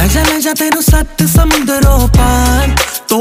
ਲੈ ਜਾ ਲੈ ਜਾ ਤੈਨੂੰ ਸੱਤ ਸਮੁੰਦਰੋਂ ਪਾਰ